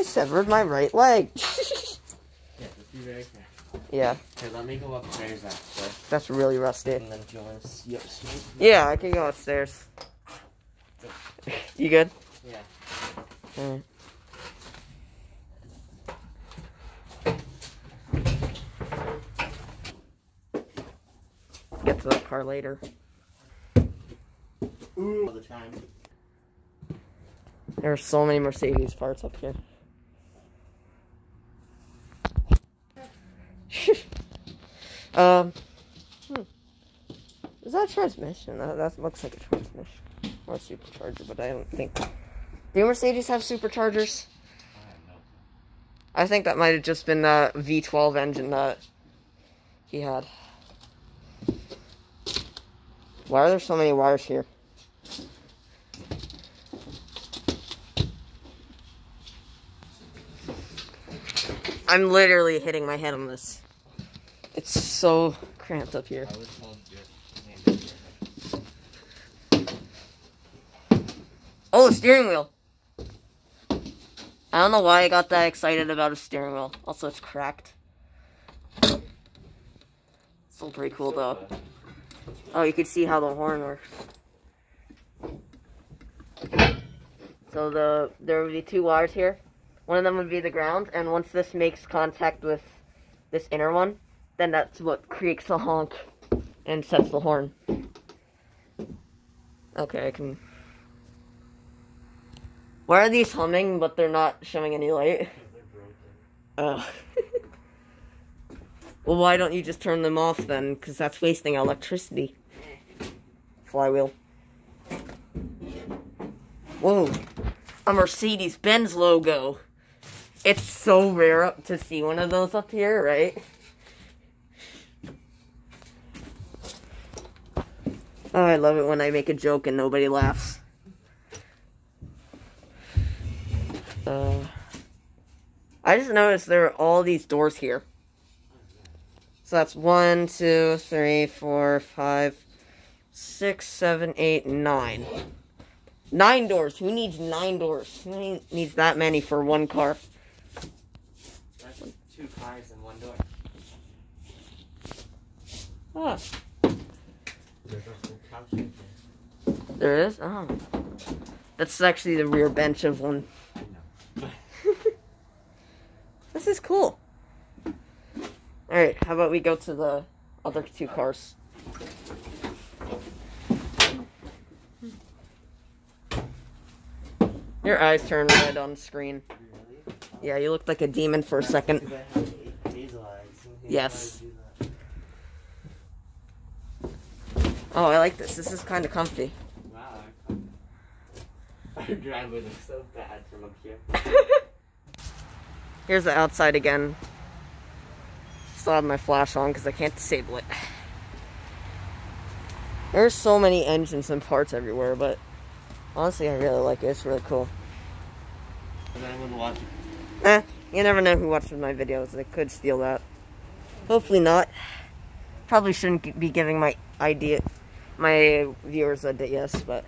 I severed my right leg. Yeah, just be very careful. yeah, Okay, let me go upstairs actually. that's really rusty. And then do you want to see upstairs? Yeah, I can go upstairs. You good? Yeah. Alright. Get to that car later. Ooh. All the time. There are so many Mercedes parts up here. Um, hmm. is that a transmission? That, that looks like a transmission or a supercharger, but I don't think. Do Mercedes have superchargers? I think that might have just been the V12 engine that he had. Why are there so many wires here? I'm literally hitting my head on this. So cramped up here. Oh, the steering wheel. I don't know why I got that excited about a steering wheel. Also, it's cracked. Still pretty cool though. Oh, you can see how the horn works. So the there would be two wires here. One of them would be the ground, and once this makes contact with this inner one, then that's what creates the honk and sets the horn. Okay, I can. Why are these humming, but they're not showing any light? Oh. well, why don't you just turn them off then? Because that's wasting electricity. Flywheel. Whoa. A Mercedes Benz logo. It's so rare to see one of those up here, right? Oh, I love it when I make a joke and nobody laughs. Uh, I just noticed there are all these doors here. So that's one, two, three, four, five, six, seven, eight, nine. Nine doors. Who needs nine doors? Who needs that many for one car? That's two cars and one door. Ah, There's a full couch in here. there is? Oh. That's actually the rear bench of one. This is cool. Alright, how about we go to the other two cars? Your eyes turn red on screen. Really? Yeah, you looked like a demon for a second. Because I have eight hazel eyes. and hazel Yes. eyes do Oh, I like this. This is kind of comfy. Wow. Our driveway looks so bad from up here. Here's the outside again. Still have my flash on because I can't disable it. There's so many engines and parts everywhere, but honestly, I really like it. It's really cool. Does anyone watch? Eh, you never know who watches my videos. They could steal that. Hopefully not. Probably shouldn't be giving my idea, my viewers said that yes, but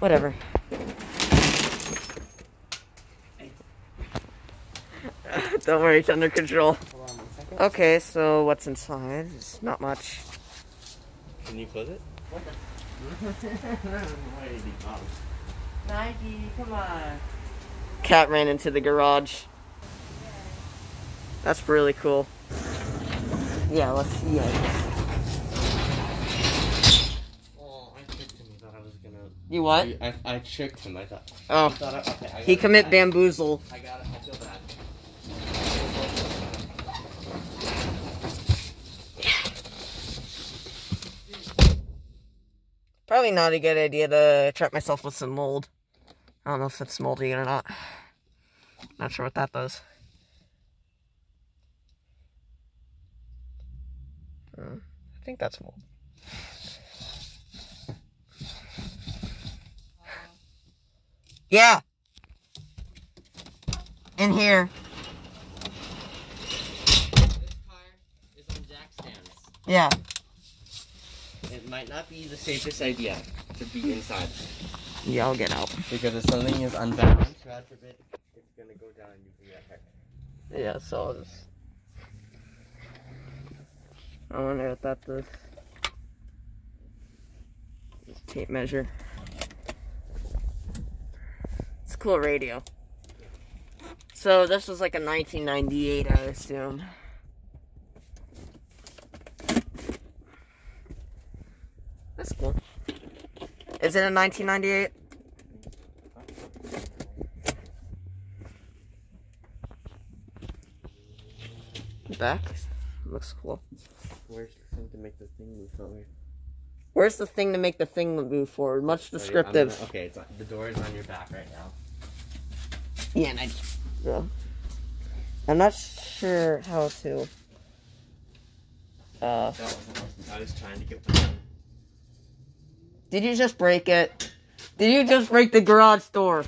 whatever. Don't worry, it's under control. Hold on one second. Okay, so what's inside? It's not much. Can you close it? What the? Where did he go? Nike, come on. Cat ran into the garage. That's really cool. Yeah, let's see it. Oh, I tricked him. He thought I was gonna. You what? I, I tricked him. I thought. Oh, I thought I, okay, I he it commit bamboozle. I got it. I feel bad. Probably not a good idea to trap myself with some mold. I don't know if it's moldy or not. Not sure what that does. Uh, I think that's mold. Yeah. In here. This car is on jack stands. Yeah. It might not be the safest idea to be inside Yeah, I'll get out. because if something is unbalanced, God forbid, it's go down and you can get heck. Yeah, so I'll just. I wonder what that does. This tape measure. It's a cool radio. So this was like a 1998, I assume. That's cool. Is it a 1998? Back looks cool. Where's the thing to make the thing move forward? Where's the thing to make the thing move forward? Much descriptive. gonna- okay, the door is on your back right now. Yeah, and I just, yeah. I'm not sure how to. Uh, That wasn't. I was trying to get the did you just break it? Did you just break the garage door?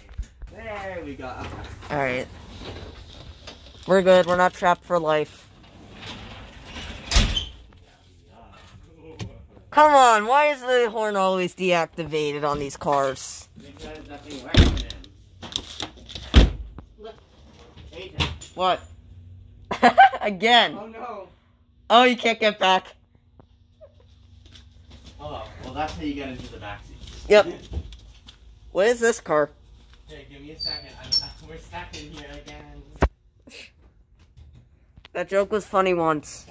There we go. All right, we're good. We're not trapped for life. Come on, why is the horn always deactivated on these cars? Because nothing works in him. Look. Agent. What? Again? Oh no. Oh, you can't get back. Oh, well that's how you get into the backseat. Yep. What is this car? Hey, give me a second. I'm, we're stuck in here again. That joke was funny once.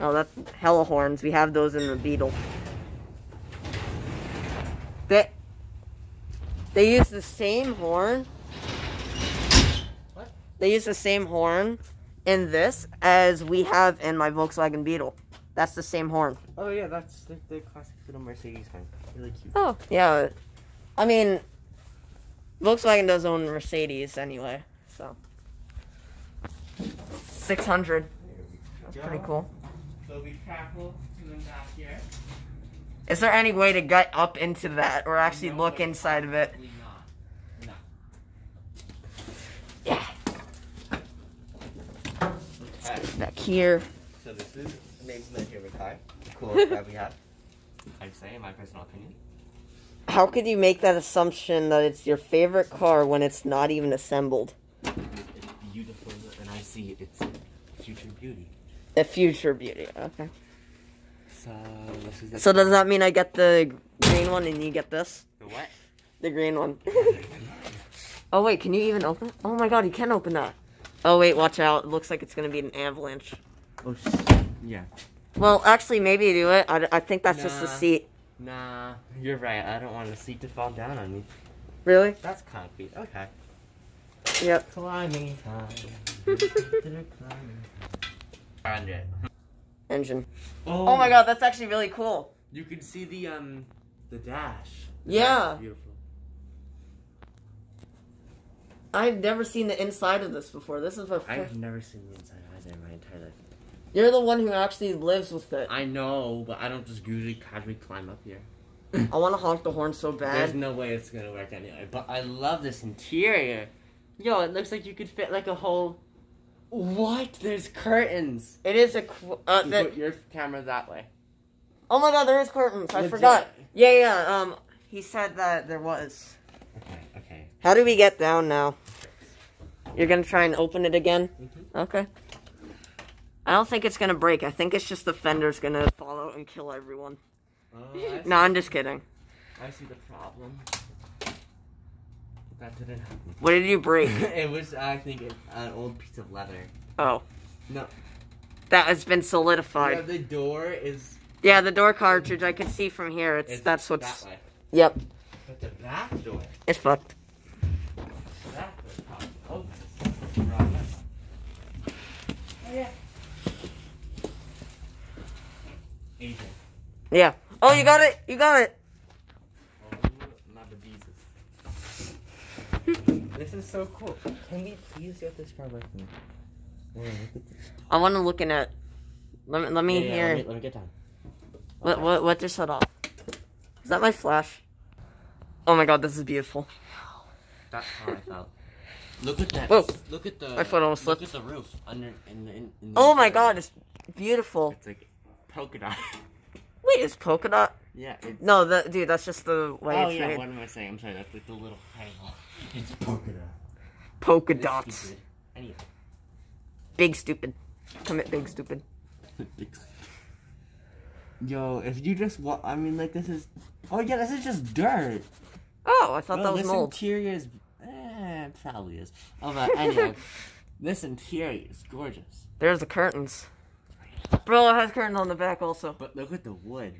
Oh, that's hella horns. We have those in the Beetle. They they use the same horn. What? They use the same horn in this as we have in my Volkswagen Beetle. That's the same horn. Oh yeah, that's the, the classic little Mercedes horn. Really cute. Oh, yeah. I mean, Volkswagen does own Mercedes anyway, so. 600. That's pretty cool. So be careful coming back here. Is there any way to get up into that or actually No, look inside of it? probably not. No. Yeah. Okay. Back here. So this is maybe my favorite car. Cool that we have. I'd say, in my personal opinion. How could you make that assumption that it's your favorite car when it's not even assembled? It's beautiful, and I see it's future beauty. The future beauty. Okay. So this is the, So does that mean I get the green one and you get this? the what? The green one. oh wait, can you even open it? Oh my god, you can open that. Oh wait, watch out. It looks like it's gonna be an avalanche. oh, yeah. Well, actually, maybe do it. I, I think that's just the seat. Nah, you're right. I don't want the seat to fall down on me. Really? That's concrete. Okay. Yep. Climbing time. climbing. Under it. Engine. Oh my god, that's actually really cool. You can see the um the dash. The Yeah. dash is Beautiful. I've never seen the inside of this before. This is a. I've never seen the inside either in my entire life. You're the one who actually lives with it. I know, but I don't just usually casually climb up here. I want to honk the horn so bad. There's no way it's gonna work anyway. But I love this interior. Yo, it looks like you could fit like a whole. What? There's curtains. It is a. qu- Uh, You put your camera that way. oh my god, there is curtains. I Legit. forgot. Yeah, yeah. Um, he said that there was. Okay, okay. How do we get down now? You're gonna try and open it again? Mhm. Okay. I don't think it's gonna break. I think it's just the fender's gonna fall out and kill everyone. See, No, I'm just kidding. I see the problem. That didn't happen. What did you break? it was, I think, an- old piece of leather. Oh. No. That has been Yeah, solidified. the door is. Yeah, the door cartridge I can see from here. It's is that's what's That. Yep. But the back door. It's fucked. Yeah. Yeah. Oh you got it! You got it! Not the beezus. this is so cool. Can we please get this car working? Yeah, look at this. I wanna look in it. Let me let me Yeah, yeah, hear Let me, let me get down. what what what just shut off. Is that my flash? Oh my god, this is beautiful. That's how I felt. Look at that. Whoa. Look at the. My foot almost slipped. Look at the roof under in, in, in Oh my god, it's beautiful. It's like polka dot. Wait, it's polka dot? yeah. It's, No, the dude, that's just the way oh it's yeah. made. What am I saying? I'm sorry. That's like the little handle. It's polka dot. polka It's dots. stupid. Anyway. Big stupid. Commit big stupid. Yo, if you just wa- I mean, like, this is. Oh, yeah, this is just dirt. Oh, I thought No, that was this mold. interior is. It probably is. Oh, but anyway, this interior is gorgeous. There's the curtains. Bro, it has curtains on the back also. But look at the wood.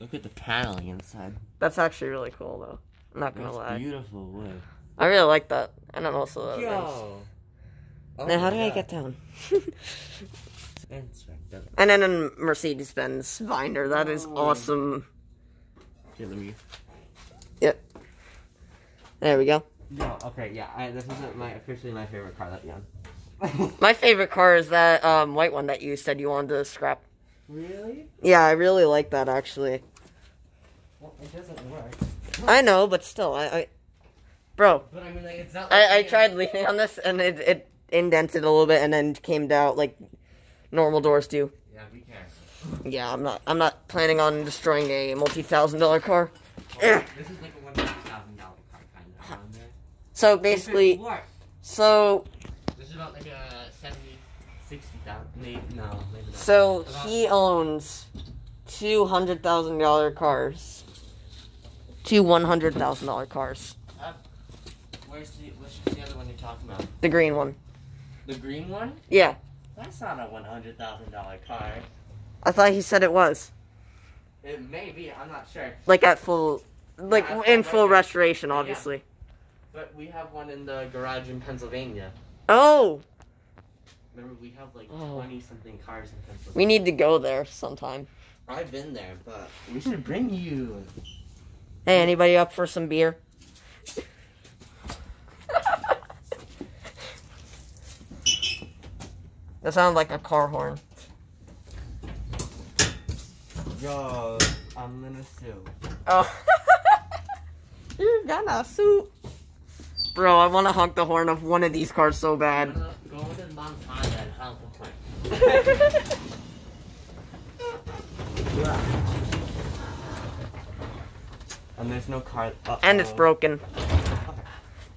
Look at the paneling inside. That's actually really cool though. I'm not gonna That's lie. beautiful wood. I really like that. And then also the others. Yo. Oh Now, how my did I get down? And then a Mercedes Benz Binder. That is Oh. awesome. Here, let me. There we go. No, okay, yeah. I, this isn't my officially my favorite car that you own. My favorite car is that um, white one that you said you wanted to scrap. really? Yeah, I really like that actually. Well, it doesn't work. I know, but still, I, I bro, But I mean, like, it's not. I, I tried leaning on this and it, it indented a little bit and then came out like normal doors do. Yeah, be careful. Yeah, I'm not. I'm not planning on destroying a multi-thousand dollar car. Eh. This is like a one hundred thousand dollar car kind of around there. So basically, so This is about like a 70, 60,000. Maybe, no, maybe not. so About- he owns two hundred thousand dollar cars, two one hundred thousand dollar cars. Uh, where's the, what's the other one you're talking about? The green one. The green one? Yeah, That's not a $100,000 car. I thought he said it was It may be, I'm not sure. like at full, like Yeah, in full like- restoration, yeah. Obviously. But we have one in the garage in Pennsylvania. Oh, Remember, we have like Oh. 20 something cars in Pennsylvania. we need to go there sometime. I've been there, but we should bring you. Hey, anybody up for some beer? that sounds like a car horn. Yo, I'm gonna sue. Oh. You're gonna sue. Bro, I want to honk the horn of one of these cars so bad. gonna go to Montana and help the And there's no car. and it's broken.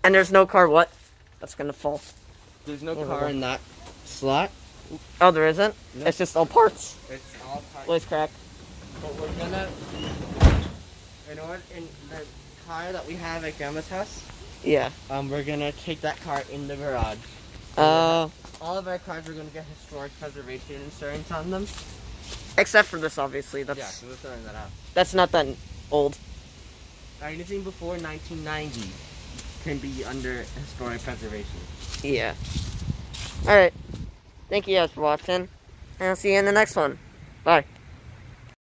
And there's no car what? That's gonna fall. There's no Yeah, car in that slot. Oh, there isn't? Nope. It's just all parts. It's all parked. Voice crack. But we're gonna. In order, in the car that we have at Grandma's house, Yeah. um, we're gonna take that car in the garage. Uh, All of our cars are gonna get historic preservation insurance on them. except for this, obviously. That's Yeah, so we're throwing that out. that's not that old. Anything before 1990 can be under historic preservation. Yeah. All right. Thank you guys for watching, and I'll see you in the next one. Bye.